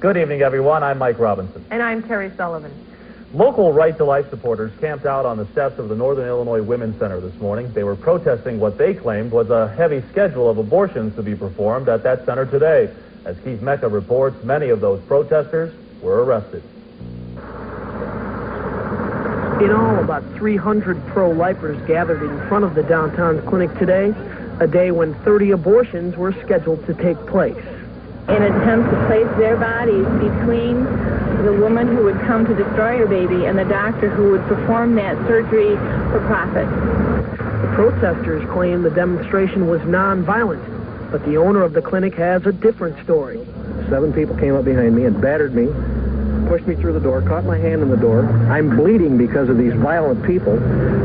Good evening, everyone. I'm Mike Robinson. And I'm Terry Sullivan. Local Right to Life supporters camped out on the steps of the Northern Illinois Women's Center this morning. They were protesting what they claimed was a heavy schedule of abortions to be performed at that center today. As Keith Mecca reports, many of those protesters were arrested. In all, about 300 pro-lifers gathered in front of the downtown clinic today, a day when 30 abortions were scheduled to take place. In an attempt to place their bodies between the woman who would come to destroy her baby and the doctor who would perform that surgery for profit. The protesters claim the demonstration was non-violent, but the owner of the clinic has a different story. Seven people came up behind me and battered me, pushed me through the door, caught my hand in the door. I'm bleeding because of these violent people.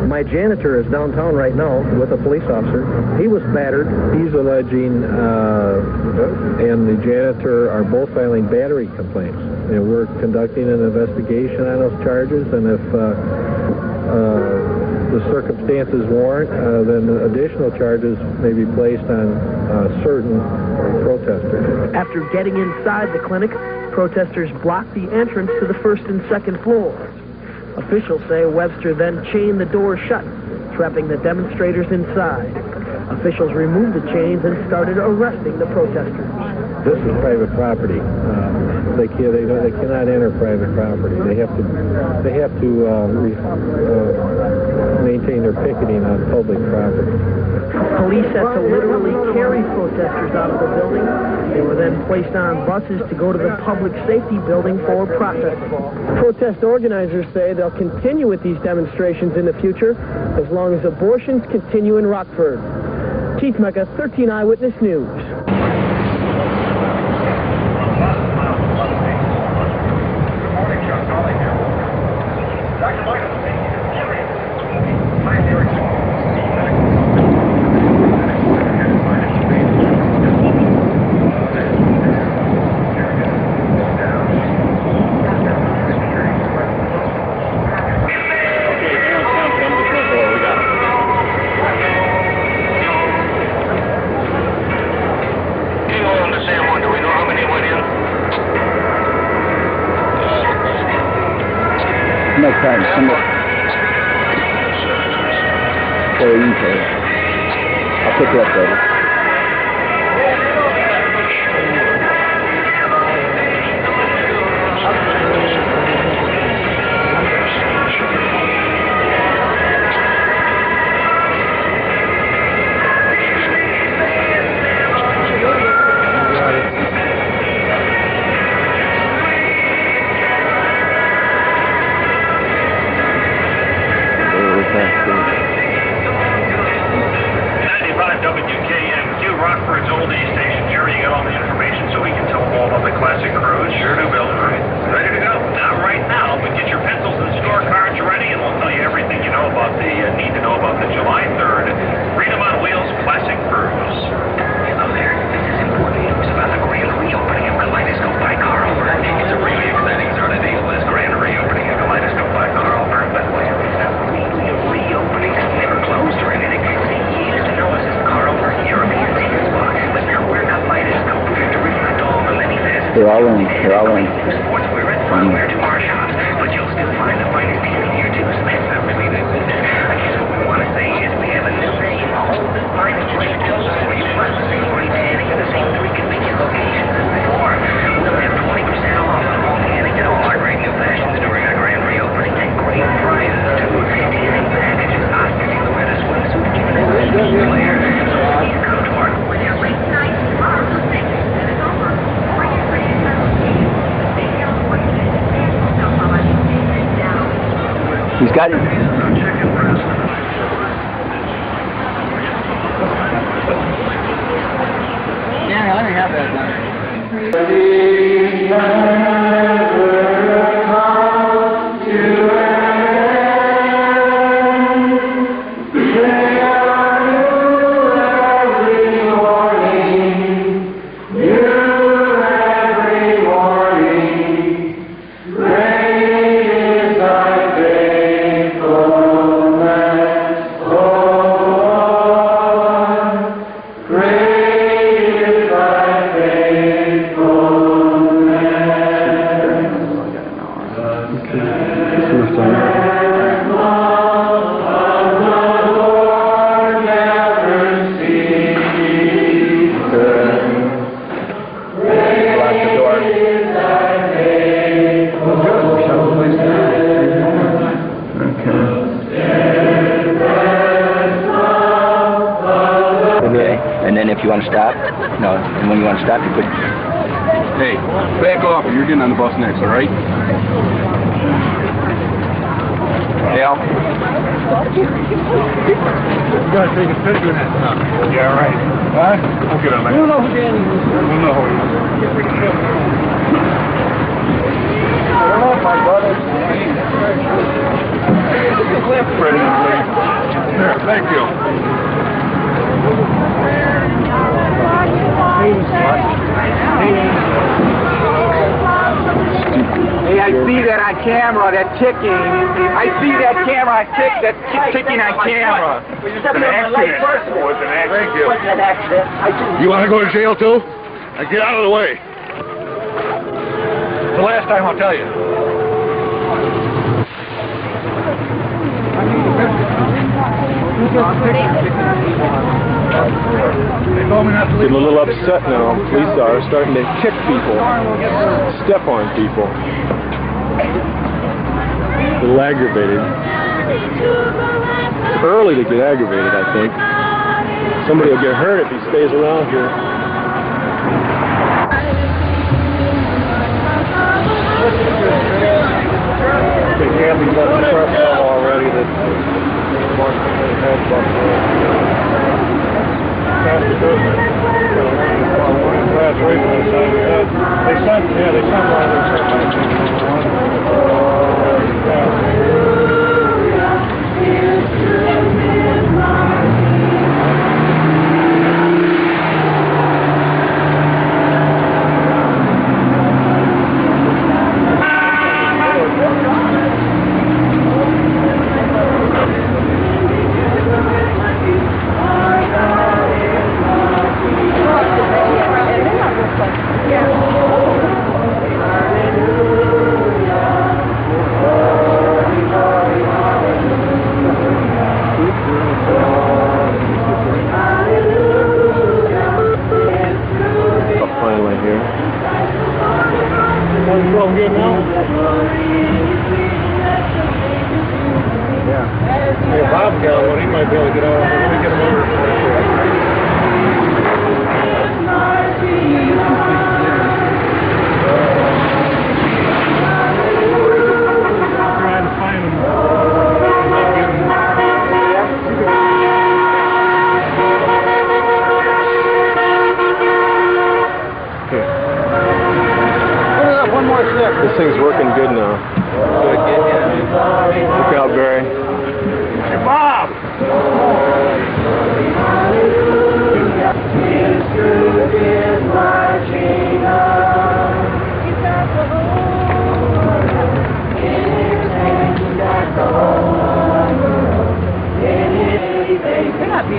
My janitor is downtown right now with a police officer. He was battered. He's alleging, uh, and the janitor are both filing battery complaints. You know, we're conducting an investigation on those charges, and if uh, uh, the circumstances warrant, uh, then additional charges may be placed on uh, certain protesters. After getting inside the clinic, protesters blocked the entrance to the first and second floors. Officials say Webster then chained the doors shut, trapping the demonstrators inside. Officials removed the chains and started arresting the protesters. This is private property. Um, they can they, they cannot enter private property. They have to they have to uh, re, uh, maintain their picketing on public property. Police had to literally carry protesters out of the building. Placed on buses to go to the public safety building for processing. Protest organizers say they'll continue with these demonstrations in the future as long as abortions continue in Rockford. Keith Mecca, 13 Eyewitness News. Facets. They're all in. Gotta picture of that stuff. Yeah, right. Huh? We'll get on that. You know who Danny is. We'll know who he is. Freddie, please. There, thank you. Hey, I see that on camera, that ticking. I see that camera I tick, that tick- ticking on camera. It's an accident. It was an accident. Thank you. You want to go to jail too? Now get out of the way. The last time I'll tell you. They told Getting a little upset now. Police are starting to kick people, step on people. A little aggravated. Early to get aggravated, I think. Somebody will get hurt if he stays around here press already that Mark has about they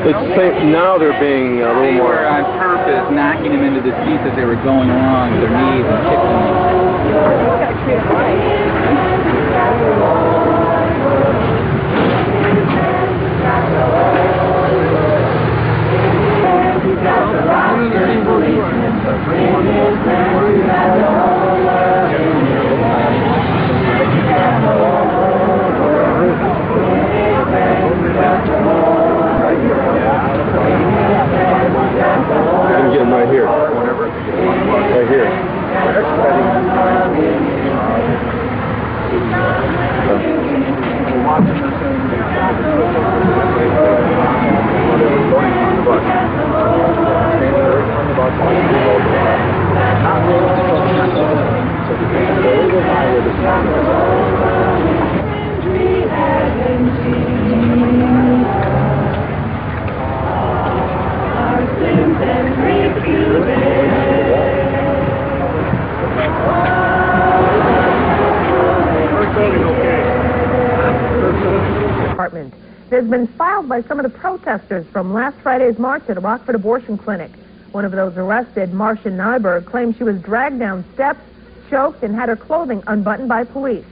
It's same, now they're being a little They were more. on purpose knocking him into the seats as they were going along their knees and kicking him. You has been filed by some of the protesters from last Friday's march at a Rockford abortion clinic. One of those arrested, Marcia Nyberg, claims she was dragged down steps, choked, and had her clothing unbuttoned by police.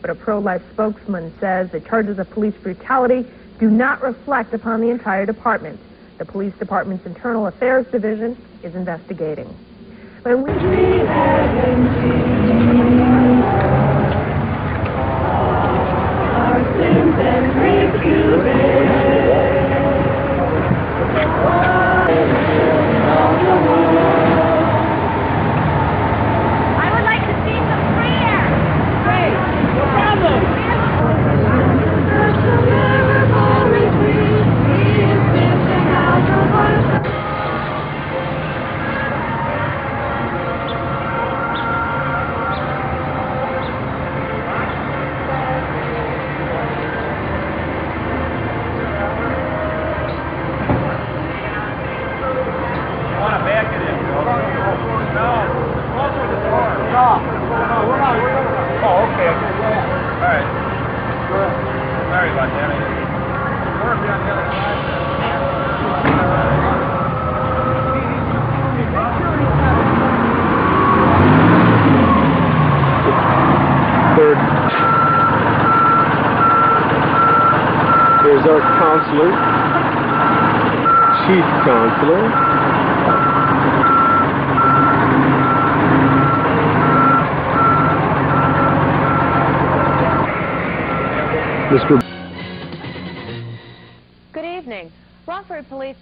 But a pro-life spokesman says the charges of police brutality do not reflect upon the entire department. The police department's internal affairs division is investigating. When we counselor. Mr.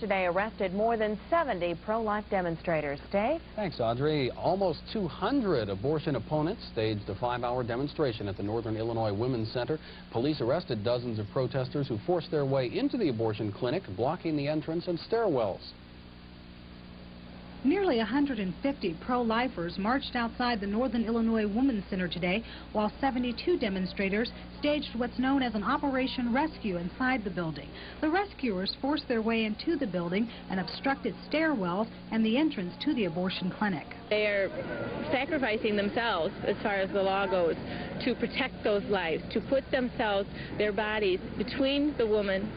today arrested more than 70 pro-life demonstrators. Dave? Thanks, Audrey. Almost 200 abortion opponents staged a five-hour demonstration at the Northern Illinois Women's Center. Police arrested dozens of protesters who forced their way into the abortion clinic, blocking the entrance and stairwells. Nearly 150 pro-lifers marched outside the Northern Illinois Women's Center today, while 72 demonstrators staged what's known as an Operation Rescue inside the building. The rescuers forced their way into the building and obstructed stairwells and the entrance to the abortion clinic. They are sacrificing themselves, as far as the law goes, to protect those lives, to put themselves, their bodies, between the woman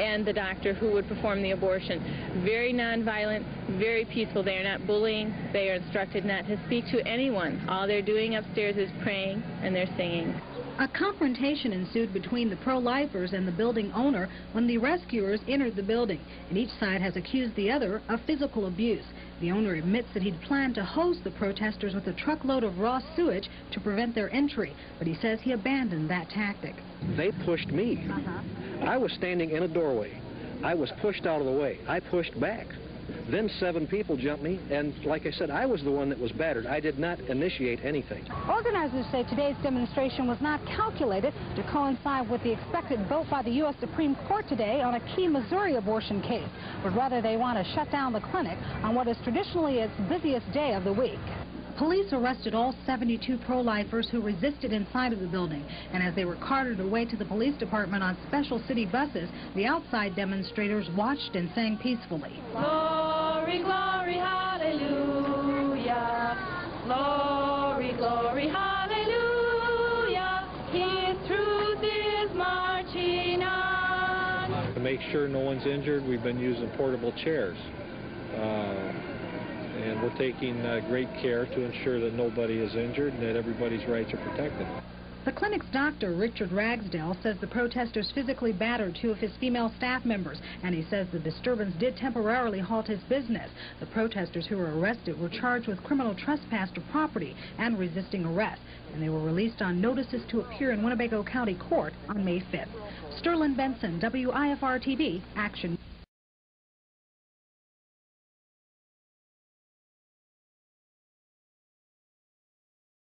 and the doctor who would perform the abortion. Very nonviolent, very peaceful. They are not bullying. They are instructed not to speak to anyone. All they're doing upstairs is praying and they're singing. A confrontation ensued between the pro-lifers and the building owner when the rescuers entered the building, and each side has accused the other of physical abuse. The owner admits that he'd planned to hose the protesters with a truckload of raw sewage to prevent their entry, but he says he abandoned that tactic. They pushed me. Uh-huh. I was standing in a doorway. I was pushed out of the way. I pushed back. Then seven people jumped me, and like I said, I was the one that was battered. I did not initiate anything. Organizers say today's demonstration was not calculated to coincide with the expected vote by the U.S. Supreme Court today on a key Missouri abortion case, but rather they want to shut down the clinic on what is traditionally its busiest day of the week. Police arrested all 72 pro-lifers who resisted inside of the building, and as they were carted away to the police department on special city buses, the outside demonstrators watched and sang peacefully. Glory, glory, hallelujah. Glory, glory, hallelujah. His truth is marching on. To make sure no one's injured, we've been using portable chairs. Uh, and we're taking uh, great care to ensure that nobody is injured and that everybody's rights are protected. The clinic's doctor, Richard Ragsdale, says the protesters physically battered two of his female staff members, and he says the disturbance did temporarily halt his business. The protesters who were arrested were charged with criminal trespass to property and resisting arrest, and they were released on notices to appear in Winnebago County Court on May 5th. Sterling Benson, WIFR-TV, Action.